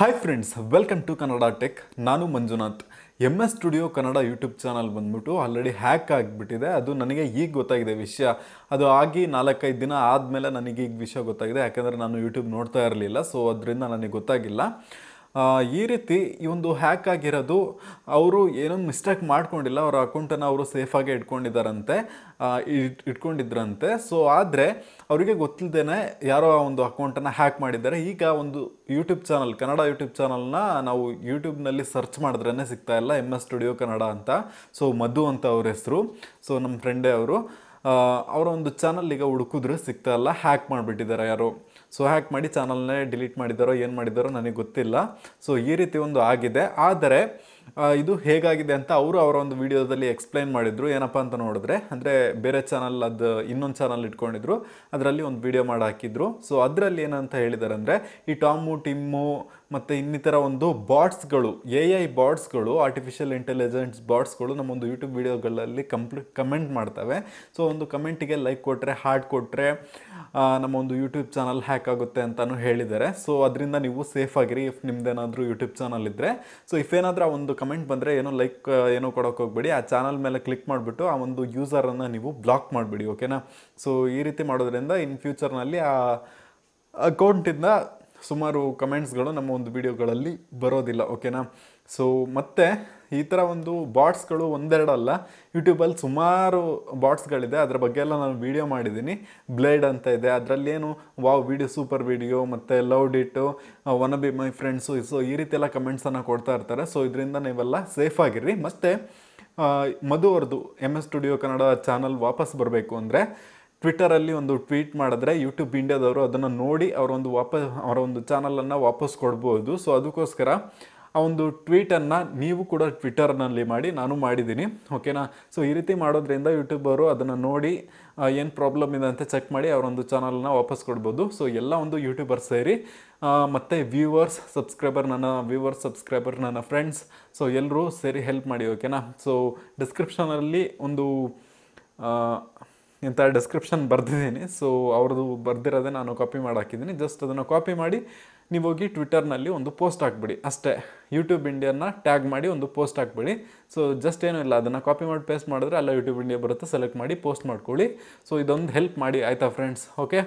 Hi friends welcome to Kannada tech ನಾನು Manjunath. M S studio Kannada YouTube channel ಬಂದ್ಬಿಟ್ಟು already hack ಆಗಿಬಿಟ್ಟಿದೆ. ಅದು ನನಗೆ ಈಗ ಗೊತ್ತಾಗಿದೆ ವಿಷಯ. ಅದು ಆಗಿ ನಾಲ್ಕೈದು ದಿನ ಆದಮೇಲೆ ನನಗೆ ಈಗ ವಿಷಯ ಗೊತ್ತಾಗಿದೆ. ಯಾಕಂದರೆ ನಾನು ಯೂಟ್ಯೂಬ್ ನೋಡ್ತಾ ಇರಲಿಲ್ಲ ಸೊ ಅದರಿಂದ ನನಗೆ ಗೊತ್ತಾಗಿಲ್ಲ. ಈ ರೀತಿ ಈ ಒಂದು ಹ್ಯಾಕ್ ಆಗಿರೋದು ಅವರು ಏನೊಂದು ಮಿಸ್ಟೇಕ್ ಮಾಡ್ಕೊಂಡಿಲ್ಲ, ಅವರ ಅಕೌಂಟನ್ನು ಅವರು ಸೇಫಾಗಿ ಇಟ್ಕೊಂಡಿದ್ದಾರಂತೆ ಇಟ್- ಇಟ್ಕೊಂಡಿದ್ರಂತೆ. ಸೊ ಆದರೆ ಅವರಿಗೆ ಗೊತ್ತಿಲ್ಲದೇ ಯಾರೋ ಆ ಒಂದು ಅಕೌಂಟನ್ನು ಹ್ಯಾಕ್ ಮಾಡಿದ್ದಾರೆ. ಈಗ ಒಂದು ಯೂಟ್ಯೂಬ್ ಚಾನಲ್ ಕನ್ನಡ ಯೂಟ್ಯೂಬ್ ಚಾನಲ್ನ ನಾವು ಯೂಟ್ಯೂಬ್ನಲ್ಲಿ ಸರ್ಚ್ ಮಾಡಿದ್ರೇ ಸಿಗ್ತಾ ಇಲ್ಲ ಎಂ ಎಸ್ ಸ್ಟುಡಿಯೋ ಕನ್ನಡ ಅಂತ. ಸೊ ಮಧು ಅಂತ ಅವ್ರ ಹೆಸರು. ಸೊ ನಮ್ಮ ಫ್ರೆಂಡೇ ಅವರು. ಅವರ ಒಂದು ಚಾನಲ್ ಈಗ ಹುಡುಕಿದ್ರೆ ಸಿಗ್ತಾ ಇಲ್ಲ. ಹ್ಯಾಕ್ ಮಾಡಿಬಿಟ್ಟಿದ್ದಾರೆ ಯಾರು. ಸೊ ಹ್ಯಾಕ್ ಮಾಡಿ ಚಾನಲ್ನೇ ಡಿಲೀಟ್ ಮಾಡಿದ್ದಾರೋ ಏನು ಮಾಡಿದ್ದಾರೋ ನನಗೆ ಗೊತ್ತಿಲ್ಲ. ಸೊ ಈ ರೀತಿ ಒಂದು ಆಗಿದೆ. ಆದರೆ ಇದು ಹೇಗಾಗಿದೆ ಅಂತ ಅವರು ಅವರ ಒಂದು ವಿಡಿಯೋದಲ್ಲಿ ಎಕ್ಸ್ಪ್ಲೈನ್ ಮಾಡಿದ್ರು. ಏನಪ್ಪ ಅಂತ ನೋಡಿದ್ರೆ, ಅಂದರೆ ಬೇರೆ ಚಾನಲ್ ಅದು ಇನ್ನೊಂದು ಚಾನಲ್ ಇಟ್ಕೊಂಡಿದ್ರು. ಅದರಲ್ಲಿ ಒಂದು ವಿಡಿಯೋ ಮಾಡಿ ಹಾಕಿದ್ರು. ಸೊ ಅದರಲ್ಲಿ ಏನಂತ ಹೇಳಿದ್ದಾರೆ ಅಂದರೆ, ಈ ಟಾಮು ಟಿಮ್ಮು ಮತ್ತು ಇನ್ನಿತರ ಒಂದು ಬಾಟ್ಸ್ಗಳು ಎ ಐ ಬಾಟ್ಸ್ಗಳು ಆರ್ಟಿಫಿಷಿಯಲ್ ಇಂಟೆಲಿಜೆನ್ಸ್ ಬಾಟ್ಸ್ಗಳು ನಮ್ಮೊಂದು ಯೂಟ್ಯೂಬ್ ವಿಡಿಯೋಗಳಲ್ಲಿ ಕಂಪ್ಲೀಟ್ ಕಮೆಂಟ್ ಮಾಡ್ತವೆ. ಸೊ ಒಂದು ಕಮೆಂಟಿಗೆ ಲೈಕ್ ಕೊಟ್ಟರೆ ಹಾರ್ಟ್ ಕೊಟ್ಟರೆ ನಮ್ಮ ಒಂದು ಯೂಟ್ಯೂಬ್ ಚಾನಲ್ ಹ್ಯಾಕ್ ಆಗುತ್ತೆ ಅಂತಲೂ ಹೇಳಿದ್ದಾರೆ ಸೊ ಅದರಿಂದ ನೀವು ಸೇಫ್ ಆಗಿರಿ. ಇಫ್ ನಿಮ್ದೇನಾದರೂ ಯೂಟ್ಯೂಬ್ ಚಾನಲ್ ಇದ್ದರೆ ಸೊ ಇಫ್ ಏನಾದರೂ ಒಂದು ಕಮೆಂಟ್ ಬಂದರೆ ಏನೋ ಲೈಕ್, ಏನೋ ಕೊಡೋಕೆ ಹೋಗ್ಬೇಡಿ. ಆ ಚಾನಲ್ ಮೇಲೆ ಕ್ಲಿಕ್ ಮಾಡಿಬಿಟ್ಟು ಆ ಒಂದು ಯೂಸರನ್ನು ನೀವು ಬ್ಲಾಕ್ ಮಾಡಿಬಿಡಿ ಓಕೆನಾ ಸೊ ಈ ರೀತಿ ಮಾಡೋದ್ರಿಂದ ಇನ್ ಫ್ಯೂಚರ್ನಲ್ಲಿ ಆ ಅಕೌಂಟಿಂದ ಸುಮಾರು ಕಮೆಂಟ್ಸ್ಗಳು ನಮ್ಮ ಒಂದು ವಿಡಿಯೋಗಳಲ್ಲಿ ಬರೋದಿಲ್ಲ ಓಕೆನಾ ಸೊ ಮತ್ತೆ ಈ ಥರ ಒಂದು ಬಾಟ್ಸ್ಗಳು ಒಂದೆರಡಲ್ಲ, ಯೂಟ್ಯೂಬಲ್ಲಿ ಸುಮಾರು ಬಾಟ್ಸ್ಗಳಿದೆ. ಅದ್ರ ಬಗ್ಗೆ ಎಲ್ಲ ನಾನು ವೀಡಿಯೋ ಮಾಡಿದ್ದೀನಿ. ಬ್ಲೇಡ್ ಅಂತ ಇದೆ. ಅದರಲ್ಲೇನು, ವಾವ್, ವಿಡಿಯೋ ಸೂಪರ್ ವೀಡಿಯೋ ಮತ್ತು love ditto one by my friends so ಈ ರೀತಿ ಎಲ್ಲ ಕಮೆಂಟ್ಸನ್ನು ಕೊಡ್ತಾ ಇರ್ತಾರೆ. ಸೊ ಇದರಿಂದ ನೀವೆಲ್ಲ ಸೇಫ್ ಆಗಿರ್ರಿ. ಮತ್ತು ಮಧು ಅವ್ರದ್ದು M S studio Kannada channel ವಾಪಸ್ ಬರಬೇಕು ಅಂದರೆ ಟ್ವಿಟ್ಟರಲ್ಲಿ ಒಂದು ಟ್ವೀಟ್ ಮಾಡಿದ್ರೆ ಯೂಟ್ಯೂಬ್ ಇಂಡಿಯಾದವರು ಅದನ್ನು ನೋಡಿ ಅವರೊಂದು ವಾಪಸ್ ಅವರ ಒಂದು ಚಾನಲನ್ನು ವಾಪಸ್ ಕೊಡ್ಬೋದು. ಸೊ ಅದಕ್ಕೋಸ್ಕರ ಆ ಒಂದು ಟ್ವೀಟನ್ನು ನೀವು ಕೂಡ ಟ್ವಿಟರ್ನಲ್ಲಿ ಮಾಡಿ, ನಾನು ಮಾಡಿದ್ದೀನಿ ಓಕೆನಾ ಸೊ ಈ ರೀತಿ ಮಾಡೋದ್ರಿಂದ ಯೂಟ್ಯೂಬರು ಅದನ್ನು ನೋಡಿ ಏನು ಪ್ರಾಬ್ಲಮ್ ಇದೆ ಅಂತ ಚೆಕ್ ಮಾಡಿ ಅವರೊಂದು ಚಾನಲ್ನ ವಾಪಸ್ ಕೊಡ್ಬೋದು. ಸೊ ಎಲ್ಲ ಒಂದು ಯೂಟ್ಯೂಬರ್ ಸೇರಿ ಮತ್ತು ವ್ಯೂವರ್ಸ್ ಸಬ್ಸ್ಕ್ರೈಬರ್ ನನ್ನ ವ್ಯೂವರ್ಸ್ ಸಬ್ಸ್ಕ್ರೈಬರ್ ನನ್ನ ಫ್ರೆಂಡ್ಸ್ ಸೊ ಎಲ್ಲರೂ ಸೇರಿ ಹೆಲ್ಪ್ ಮಾಡಿ ಓಕೆನಾ ಸೊ ಡಿಸ್ಕ್ರಿಪ್ಷನಲ್ಲಿ ಒಂದು ಇಂಥ ಡಿಸ್ಕ್ರಿಪ್ಷನ್ ಬರೆದಿದ್ದೀನಿ. ಸೊ ಅವ್ರದ್ದು ಬರ್ದಿರೋದೇ ನಾನು ಕಾಪಿ ಮಾಡಿ ಹಾಕಿದ್ದೀನಿ. ಜಸ್ಟ್ ಅದನ್ನು ಕಾಪಿ ಮಾಡಿ ನೀವು ಹೋಗಿ ಒಂದು ಪೋಸ್ಟ್ ಹಾಕ್ಬಿಡಿ. ಅಷ್ಟೇ. ಯೂಟ್ಯೂಬ್ ಇಂಡಿಯಾನ ಟ್ಯಾಗ್ ಮಾಡಿ ಒಂದು ಪೋಸ್ಟ್ ಹಾಕ್ಬಿಡಿ. ಸೊ ಜಸ್ಟ್ ಏನೂ ಇಲ್ಲ. ಅದನ್ನು ಕಾಪಿ ಮಾಡಿ ಪೇಸ್ಟ್ ಮಾಡಿದ್ರೆ ಅಲ್ಲ ಯೂಟ್ಯೂಬ್ ಇಂಡಿಯಾ ಬರುತ್ತೆ. ಸೆಲೆಕ್ಟ್ ಮಾಡಿ ಪೋಸ್ಟ್ ಮಾಡ್ಕೊಳ್ಳಿ. ಸೊ ಇದೊಂದು ಹೆಲ್ಪ್ ಮಾಡಿ ಆಯಿತಾ ಫ್ರೆಂಡ್ಸ್ ಓಕೆ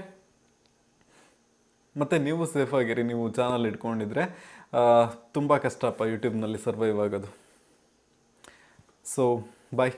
ಮತ್ತು ನೀವು ಸೇಫ್ ಆಗಿರಿ. ನೀವು ಚಾನಲ್ ಇಟ್ಕೊಂಡಿದ್ರೆ ತುಂಬ ಕಷ್ಟಪ್ಪ ಯೂಟ್ಯೂಬ್ನಲ್ಲಿ ಸರ್ವೈವ್ ಆಗೋದು. So bye